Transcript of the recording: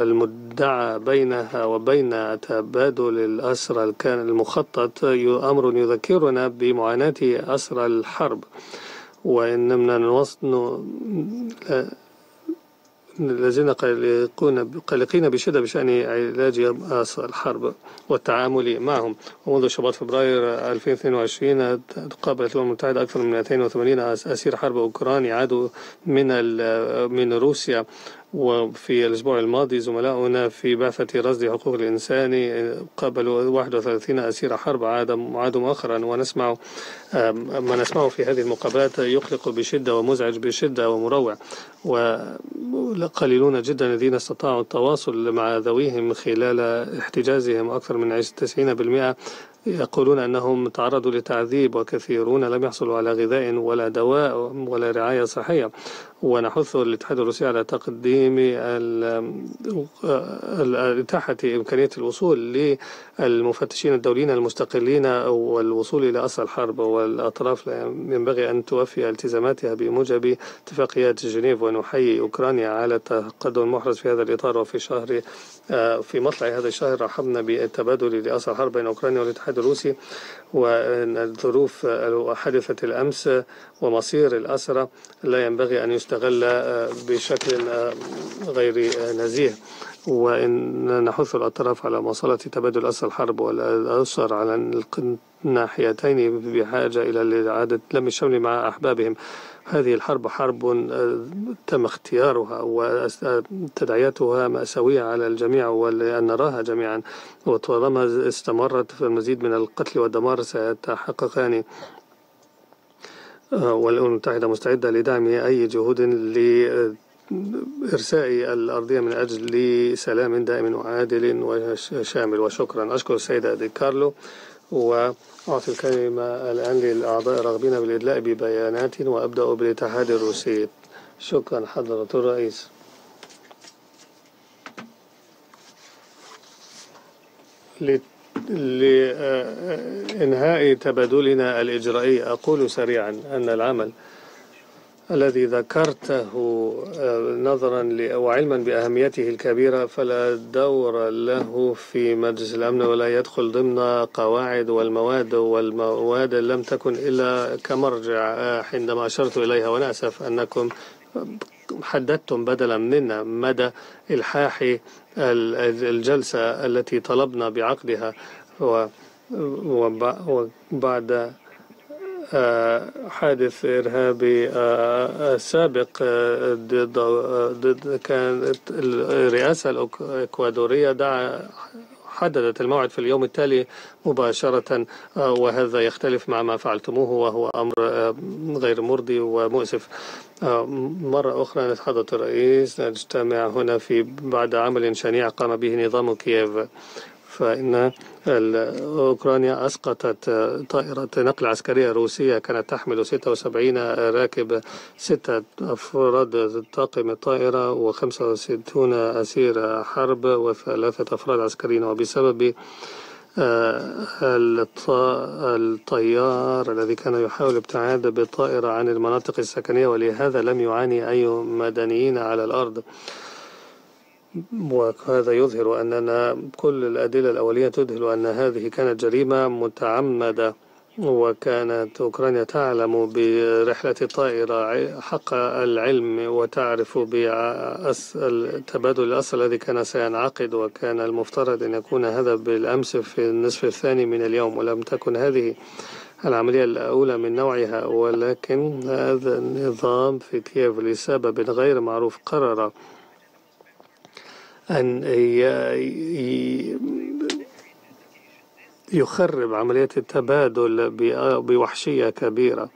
المدعى بينها وبين تبادل الأسرى كان المخطط أمر يذكرنا بمعاناة أسرى الحرب. وإننا نوصل الذين قلقين بشدة بشأن علاج الحرب والتعامل معهم. ومنذ شباط فبراير 2022 قابلت الأمم المتحدة أكثر من 280 أسير حرب أوكراني عادوا من من روسيا. وفي الأسبوع الماضي زملاؤنا في بعثة رصد حقوق الإنسان قابلوا 31 أسير حرب. عادوا مؤخرا ونسمع ما نسمعه في هذه المقابلات يقلق بشدة ومزعج بشدة ومروع. وقليلون جدا الذين استطاعوا التواصل مع ذويهم خلال احتجازهم أكثر من 90% يقولون أنهم تعرضوا لتعذيب وكثيرون لم يحصلوا على غذاء ولا دواء ولا رعاية صحية. ونحث الاتحاد الروسي على تقديم إتاحة إمكانية الوصول للمفتشين الدوليين المستقلين والوصول إلى أصل الحرب. والأطراف ينبغي أن توفي التزاماتها بموجب اتفاقيات جنيف ونحيي أوكرانيا على التقدم المحرز في هذا الإطار. وفي شهر في مطلع هذا الشهر رحبنا بالتبادل لأصل الحرب بين أوكرانيا والاتحاد الروسي والظروف حدثت الأمس ومصير الأسرة لا ينبغي أن يستغل بشكل غير نزيه. وإن نحث الأطراف على مواصلة تبادل أسر الحرب والأسر على الناحيتين بحاجة إلى إعادة لم الشمل مع أحبابهم. هذه الحرب حرب تم اختيارها وتداعياتها مأساوية على الجميع ولأن نراها جميعا. وطالما استمرت في المزيد من القتل والدمار سيتحققان والأمم المتحدة مستعدة لدعم أي جهود لإرساء الأرضية من أجل سلام دائم وعادل وشامل. وشكرا. أشكر السيدة دي كارلو وأعطي الكلمة الآن للأعضاء الراغبين بالإدلاء ببيانات وأبدأ بالاتحاد الروسي. شكرا. حضرة الرئيس. لإنهاء تبادلنا الإجرائي أقول سريعا أن العمل الذي ذكرته نظرا وعلما بأهميته الكبيرة فلا دور له في مجلس الأمن ولا يدخل ضمن قواعد والمواد والمواد لم تكن إلا كمرجع حينما أشرت إليها وأنا أسف أنكم حددتم بدلا منا مدى إلحاح الجلسة التي طلبنا بعقدها وبعد حادث إرهابي سابق ضد ضد كانت الرئاسة الإكوادورية دعا حددت الموعد في اليوم التالي مباشرة وهذا يختلف مع ما فعلتموه وهو أمر غير مرضي ومؤسف. مرة أخرى نتحدث الرئيس نجتمع هنا في بعد عمل شنيع قام به نظام كييف. فإن أوكرانيا أسقطت طائرة نقل عسكرية روسية كانت تحمل 76 راكب ستة أفراد طاقم الطائرة و65 أسير حرب وثلاثة أفراد عسكريين. وبسبب الطيار الذي كان يحاول الابتعاد بالطائرة عن المناطق السكنية ولهذا لم يعاني أي مدنيين على الأرض. وهذا يظهر أننا كل الأدلة الأولية تدهل أن هذه كانت جريمة متعمدة وكانت أوكرانيا تعلم برحلة الطائرة حق العلم وتعرف بالتبادل الأصل الذي كان سينعقد وكان المفترض أن يكون هذا بالأمس في النصف الثاني من اليوم ولم تكن هذه العملية الأولى من نوعها. ولكن هذا النظام في كييف لسبب غير معروف قرر أن يخرب عملية التبادل بوحشية كبيرة.